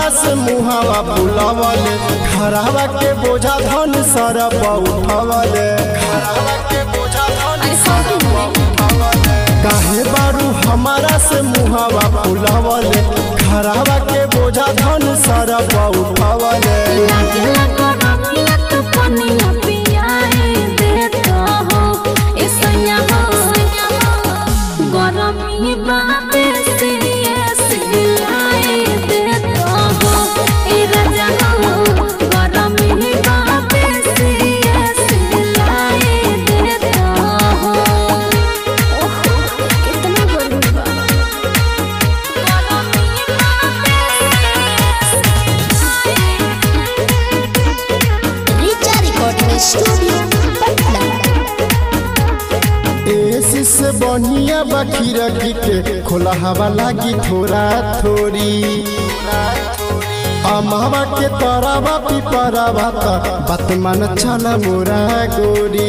रस मुहावा बुलावल। खरावा के बोझा धन सर उठावल। काहे बारू हमारा से मुहावा बुलावल। खरावा के बोझा धन सरपा उठावल। से बढ़िया बखी रखी के खोला हवा लागी थोड़ा थोड़ी। अमावा के तरावा पिपरावा बात मन चल मोरा गोरी।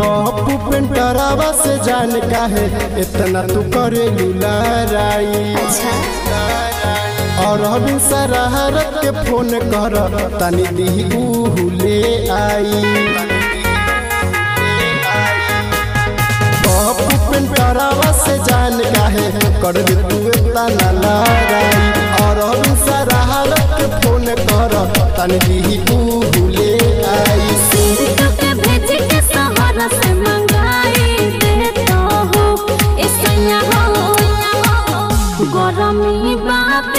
पप्पू पेंटरावा से जान काहे इतना तू करे लुलाराई अच्छा। और अभी सराहरत के फ़ोन कर तनी दी ले आई। पप्पू पेंटरावा से जान काहे कर दे तू इतना और अभी सराहरत के फ़ोन कर तनी दी गरमी बापे